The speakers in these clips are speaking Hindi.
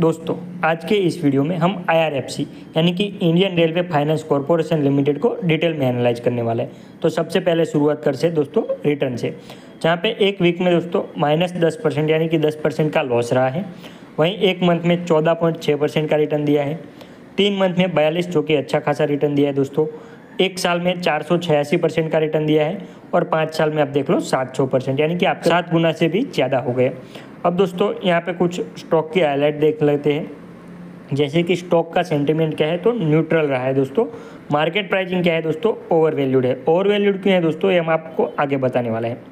दोस्तों, आज के इस वीडियो में हम आईआरएफसी यानी कि Indian railway finance corporation limited को डिटेल में एनालाइज करने वाले हैं। तो सबसे पहले शुरुआत कर से दोस्तों रिटर्न से। जहाँ पे एक वीक में दोस्तों माइनस दस परसेंट, यानी कि दस परसेंट का लॉस रहा है। वहीं एक मंथ में चौदह पॉइंट छः परसेंट का रिटर्न दिया है। तीन मंथ में बयालीस, जो कि अच्छा खासा रिटर्न दिया है दोस्तों। एक साल में चार सौ छियासी परसेंट का रिटर्न दिया है और पाँच साल में आप देख लो सात सौ परसेंट, यानी कि आप सात गुना से भी ज़्यादा हो गए अब दोस्तों, यहाँ पे कुछ स्टॉक की हाईलाइट देख लेते हैं। जैसे कि स्टॉक का सेंटिमेंट क्या है तो न्यूट्रल रहा है दोस्तों। मार्केट प्राइसिंग क्या है दोस्तों? ओवर वैल्यूड है। ओवर वैल्यूड क्यों है दोस्तों? ये हम आपको आगे बताने वाले हैं।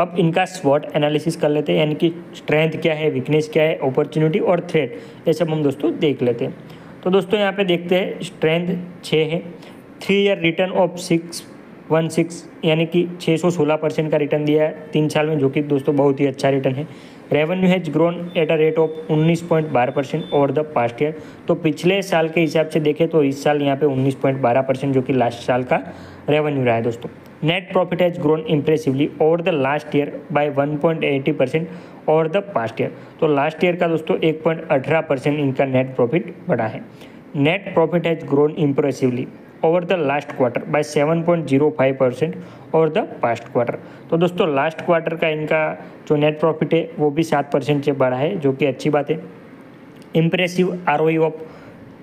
अब इनका स्वॉट एनालिसिस कर लेते हैं, यानी कि स्ट्रेंथ क्या है वीकनेस क्या है अपॉर्चुनिटी और थ्रेट ये सब हम दोस्तों देख लेते हैं। तो दोस्तों, यहाँ पे देखते हैं स्ट्रेंथ छः है। Three year return of six one six यानी कि छः सौ सोलह परसेंट का रिटर्न दिया है। तीन साल में जो कि दोस्तों बहुत ही अच्छा रिटर्न है। Revenue has grown at a rate of उन्नीस पॉइंट बारह percent over the past year तो पिछले साल के हिसाब से देखें तो इस साल यहाँ पे उन्नीस पॉइंट बारह परसेंट जो कि लास्ट साल का रेवेन्यू रहा है दोस्तों। Net profit has grown impressively over the last year by one point eighty percent over the past year तो लास्ट ईयर का दोस्तों एक पॉइंट अठारह परसेंट इनका नेट प्रॉफिट बढ़ा है। Net profit has grown impressively over the last quarter by 7.05 percent over the past quarter तो दोस्तों लास्ट क्वार्टर का इनका जो नेट प्रॉफिट है, वो भी सात परसेंट से बढ़ा है, जो कि अच्छी बात है। इम्प्रेसिव आर ऑफ़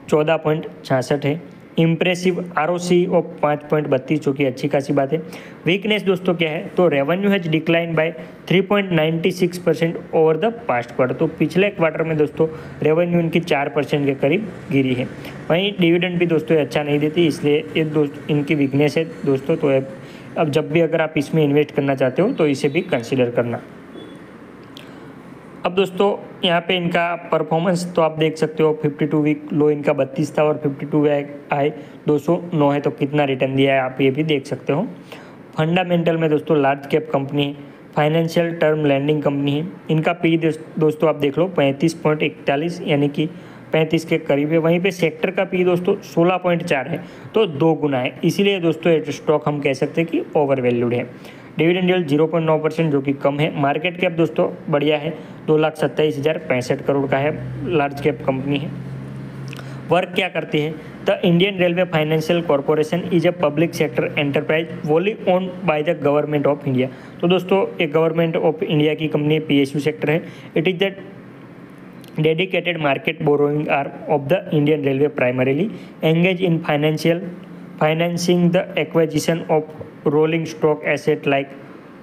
चौदह पॉइंट छियासठ है। Impressive R O C of पाँच पॉइंट बत्तीस जो कि अच्छी खासी बात है। वीकनेस दोस्तों क्या है? तो revenue has decline by three point ninety six percent over the past quarter तो पिछले क्वार्टर में दोस्तों रेवेन्यू इनकी चार परसेंट के करीब गिरी है। वहीं डिविडेंड भी दोस्तों अच्छा नहीं देती, इसलिए ये दोस्त, इनकी वीकनेस है दोस्तों। तो अब जब भी अगर आप इसमें इन्वेस्ट करना चाहते हो तो इसे भी कंसिडर करना। अब दोस्तों, यहाँ पे इनका परफॉर्मेंस तो आप देख सकते हो 52 वीक लो इनका 32 था और 52 वीक आए 209 है तो कितना रिटर्न दिया है आप ये भी देख सकते हो। फंडामेंटल में दोस्तों लार्ज कैप कंपनी है फाइनेंशियल टर्म लैंडिंग कंपनी है इनका पी दोस्तों आप देख लो, पैंतीस पॉइंट इकतालीस, यानी कि पैंतीस के करीब है। वहीं पे सेक्टर का पी दोस्तों, सोलह पॉइंट चार है तो दो गुना है। इसीलिए दोस्तों स्टॉक हम कह सकते हैं कि ओवर वैल्यूड है। डिविडेंड यील्ड ज़ीरो पॉइंट नौ परसेंट, जो कि कम है। मार्केट कैप दोस्तों बढ़िया है, दो लाख सत्ताईस हज़ार पैंसठ करोड़ का है, लार्ज कैप कंपनी है। वर्क क्या करती है? The Indian railway financial corporation is a public sector enterprise wholly owned by the government of India तो दोस्तों एक गवर्नमेंट ऑफ़ इंडिया की कंपनी पीएसयू सेक्टर है। It is the dedicated market borrowing arm of the Indian railway primarily engage in financial financing the acquisition of rolling stock asset like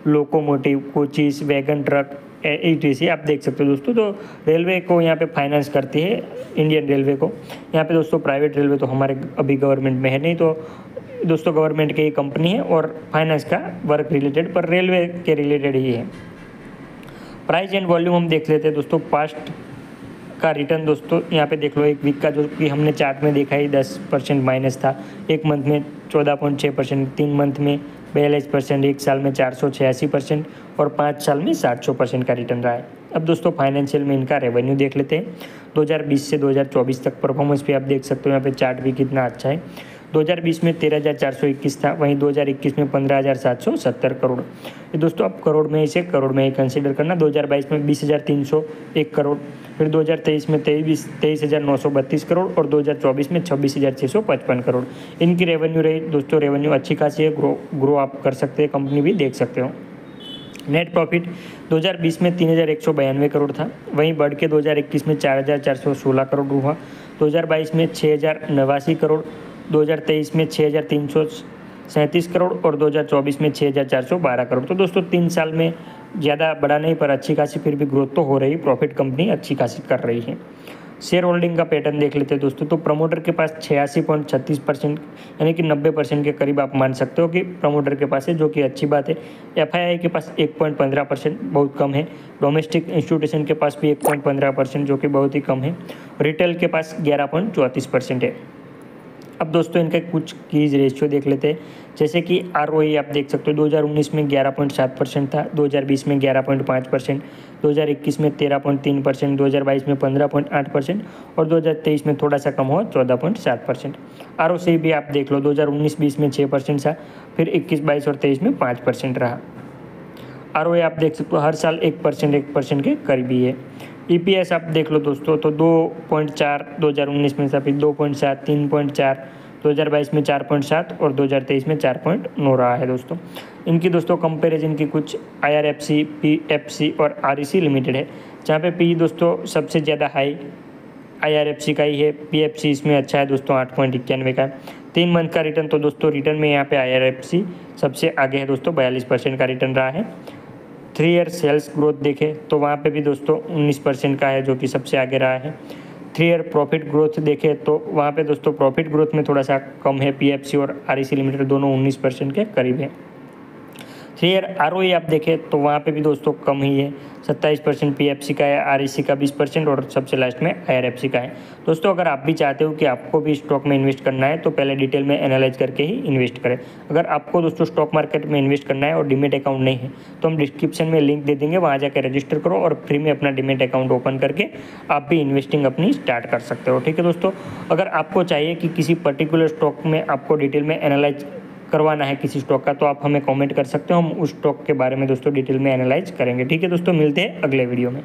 locomotive coaches wagon truck ई आप देख सकते हो दोस्तों। तो रेलवे को यहाँ पे फाइनेंस करती है इंडियन रेलवे को। यहाँ पे दोस्तों प्राइवेट रेलवे तो हमारे अभी गवर्नमेंट में है नहीं तो दोस्तों गवर्नमेंट की कंपनी है और फाइनेंस का वर्क रिलेटेड पर रेलवे के रिलेटेड ही है। प्राइस एंड वॉल्यूम हम देख लेते हैं दोस्तों पास्ट का रिटर्न दोस्तों, यहाँ पे देख लो एक वीक का जो कि हमने चार्ट में देखा ही, दस परसेंट माइनस था। एक मंथ में चौदह पॉइंट छः परसेंट, तीन मंथ में बयालीस परसेंट, एक साल में चार सौ छियासी परसेंट और पाँच साल में सात सौ परसेंट का रिटर्न रहा है। अब दोस्तों फाइनेंशियल में इनका रेवेन्यू देख लेते हैं। 2020 से 2024 तक परफॉर्मेंस भी आप देख सकते हो, यहाँ पे चार्ट भी कितना अच्छा है। 2020 में तेरह हज़ार चार सौ इक्कीस था, वहीं 2021 में पंद्रह हज़ार सात सौ सत्तर करोड़। ये दोस्तों आप करोड़ में इसे करोड़ में ही कंसिडर करना। 2022 में बीस हज़ार तीन सौ एक करोड़, फिर 2023 में तेईस तेईस हज़ार नौ सौ बत्तीस करोड़ और 2024 में छब्बीस हज़ार छः सौ पचपन करोड़। इनकी रेवेन्यू रही, दोस्तों रेवेन्यू अच्छी खासी है ग्रो ग्रो आप कर सकते हैं कंपनी भी देख सकते हो। नेट प्रॉफिट 2020 में तीन करोड़ था, वहीं बढ़ के 2021 में चार हज़ार चार सौ सोलह करोड़ हुआ। 2022 में छः हज़ार नवासी करोड़ 2023 में छः हज़ार तीन सौ सैंतीस करोड़ और 2024 में छः हज़ार चार सौ बारह करोड़। तो दोस्तों, तीन साल में ज़्यादा बड़ा नहीं, पर अच्छी खासी फिर भी ग्रोथ तो हो रही प्रॉफिट कंपनी अच्छी खासी कर रही है। शेयर होल्डिंग का पैटर्न देख लेते हैं दोस्तों। तो प्रमोटर के पास छियासी पॉइंट छत्तीस परसेंट, यानी कि नब्बे परसेंट के करीब आप मान सकते हो कि प्रमोटर के पास है, जो कि अच्छी बात है। एफआईआई के पास एक पॉइंट पंद्रह परसेंट बहुत कम है। डोमेस्टिक इंस्टीट्यूशन के पास भी एक पॉइंट पंद्रह परसेंट, जो कि बहुत ही कम है। रिटेल के पास ग्यारह पॉइंट चौंतीस परसेंट है। अब दोस्तों इनका कुछ कीज रेशियो देख लेते हैं। जैसे कि आर आप देख सकते हो 2019 में 11.7 परसेंट था 2020 में 11.5 परसेंट 2021 में 13.3 परसेंट 2022 में 15.8 परसेंट और 2023 में थोड़ा सा कम हुआ 14.7 परसेंट। आर भी आप देख लो 2019-20 में 6 परसेंट था, फिर 21-22 और 23 में 5 परसेंट रहा। आर आप देख सकते हो, हर साल एक परसेंट एक परसेंट के करीबी है। ई e आप देख लो दोस्तों तो दो पॉइंट चार दो हज़ार उन्नीस में से अभी दो पॉइंट सात, तीन पॉइंट चार, दो हज़ार बाईस में चार पॉइंट सात और दो हज़ार तेईस में चार पॉइंट नौ रहा है दोस्तों। इनकी दोस्तों कंपेरिजन की कुछ I R F C P F C और आर ई सी लिमिटेड है, जहाँ पे पी दोस्तों सबसे ज़्यादा high I R F C का ही है पी एफ़ सी इसमें अच्छा है दोस्तों, आठ पॉइंट इक्यानवे का तीन मंथ का रिटर्न तो दोस्तों रिटर्न में यहाँ पे आई आर एफ़ सी सबसे आगे है दोस्तों, बयालीस परसेंट का रिटर्न रहा है। थ्री ईयर सेल्स ग्रोथ देखें तो वहाँ पे भी दोस्तों 19 परसेंट का है, जो कि सबसे आगे रहा है। थ्री ईयर प्रॉफिट ग्रोथ देखें तो वहाँ पे दोस्तों प्रॉफिट ग्रोथ में थोड़ा सा कम है पीएफसी और आरईसी लिमिटेड दोनों 19 परसेंट के करीब है। ईयर आर आप देखें तो वहाँ पे भी दोस्तों कम ही है। सत्ताईस परसेंट पी का है, आर का बीस परसेंट और सबसे लास्ट में आई का है। दोस्तों, अगर आप भी चाहते हो कि आपको भी स्टॉक में इन्वेस्ट करना है तो पहले डिटेल में एनालाइज करके ही इन्वेस्ट करें। अगर आपको दोस्तों स्टॉक मार्केट में इन्वेस्ट करना है और डिमेट अकाउंट नहीं है तो हम डिस्क्रिप्शन में लिंक दे देंगे, वहाँ जाकर रजिस्टर करो और फ्री में अपना डिमेट अकाउंट ओपन करके आप भी इन्वेस्टिंग अपनी स्टार्ट कर सकते हो। ठीक है दोस्तों, अगर आपको चाहिए कि किसी पर्टिकुलर स्टॉक में आपको डिटेल में एनालाइज करवाना है किसी स्टॉक का तो आप हमें कॉमेंट कर सकते हो। हम उस स्टॉक के बारे में दोस्तों डिटेल में एनालाइज करेंगे। ठीक है दोस्तों, मिलते हैं अगले वीडियो में।